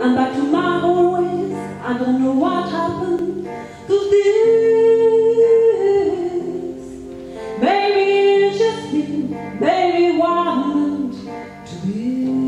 And by tomorrow ways. I don't know what happened to this. Maybe it's just me, maybe it wasn't to be.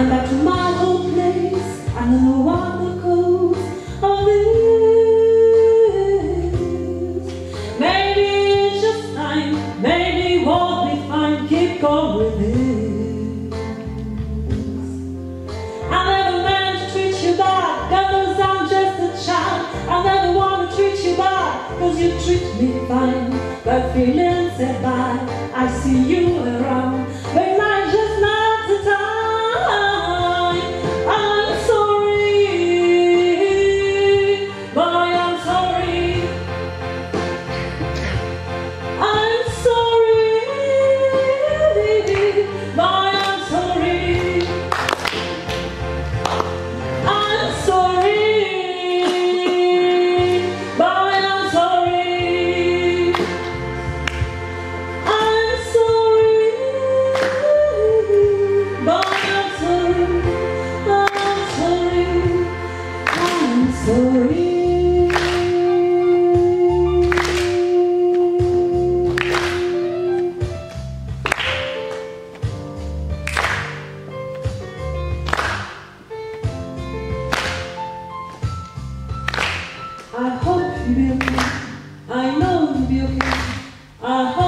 I'm back to my old place. I don't know what the cause of. Maybe it's just time. Maybe we'll be fine. Keep going. I never to treat you bad, cause I'm just a child. I never wanna treat you bad, cause you treat me fine. But feelings said bye, I see you you'll be okay. I know you'll be okay. I